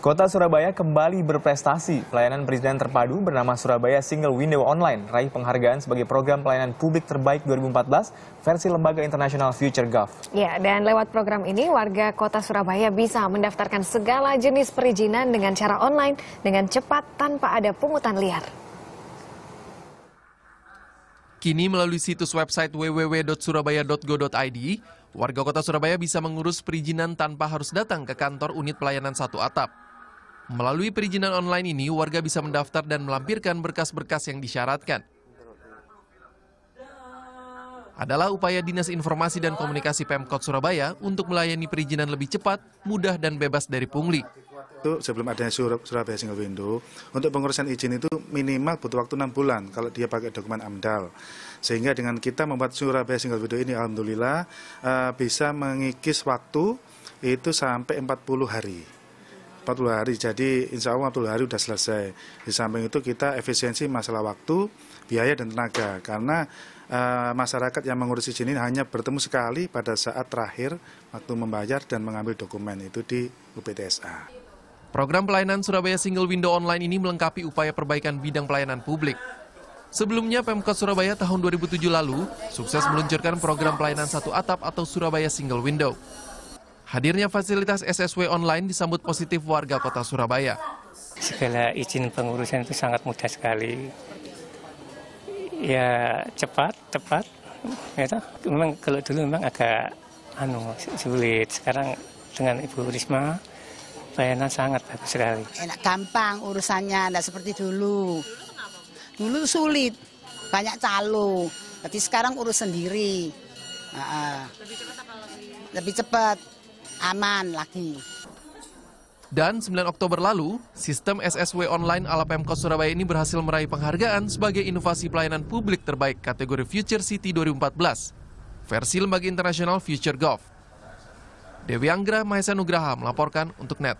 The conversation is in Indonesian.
Kota Surabaya kembali berprestasi. Pelayanan perizinan terpadu bernama Surabaya Single Window Online raih penghargaan sebagai program pelayanan publik terbaik 2014 versi lembaga internasional Future Gov. Ya, dan lewat program ini warga Kota Surabaya bisa mendaftarkan segala jenis perizinan dengan cara online dengan cepat tanpa ada pungutan liar. Kini melalui situs website www.surabaya.go.id, warga kota Surabaya bisa mengurus perizinan tanpa harus datang ke kantor unit pelayanan satu atap. Melalui perizinan online ini, warga bisa mendaftar dan melampirkan berkas-berkas yang disyaratkan. Adalah upaya Dinas Informasi dan Komunikasi Pemkot Surabaya untuk melayani perizinan lebih cepat, mudah, dan bebas dari pungli. itu sebelum adanya Surabaya Single Window, untuk pengurusan izin itu minimal butuh waktu 6 bulan kalau dia pakai dokumen AMDAL. Sehingga dengan kita membuat Surabaya Single Window ini Alhamdulillah uh, bisa mengikis waktu itu sampai 40 hari. 40 hari, jadi insya Allah 40 hari sudah selesai. Di samping itu kita efisiensi masalah waktu, biaya dan tenaga. Karena uh, masyarakat yang mengurus izin ini hanya bertemu sekali pada saat terakhir waktu membayar dan mengambil dokumen itu di UPTSA. Program pelayanan Surabaya Single Window Online ini melengkapi upaya perbaikan bidang pelayanan publik. Sebelumnya Pemkot Surabaya tahun 2007 lalu sukses meluncurkan program pelayanan satu atap atau Surabaya Single Window. Hadirnya fasilitas SSW online disambut positif warga kota Surabaya. Segala izin pengurusan itu sangat mudah sekali. Ya cepat, tepat. Ya, memang kalau dulu memang agak anu sulit. Sekarang dengan Ibu Risma pelayanan sangat bagus sekali. Enak gampang urusannya, tidak seperti dulu. Dulu sulit, banyak calo. Tapi sekarang urus sendiri. Lebih cepat apa Lebih cepat, aman lagi. Dan 9 Oktober lalu, sistem SSW online ala Pemkot Surabaya ini berhasil meraih penghargaan sebagai inovasi pelayanan publik terbaik kategori Future City 2014, versi lembaga internasional Future Gov. Dewi Anggra Mahesa Nugraha melaporkan untuk NET.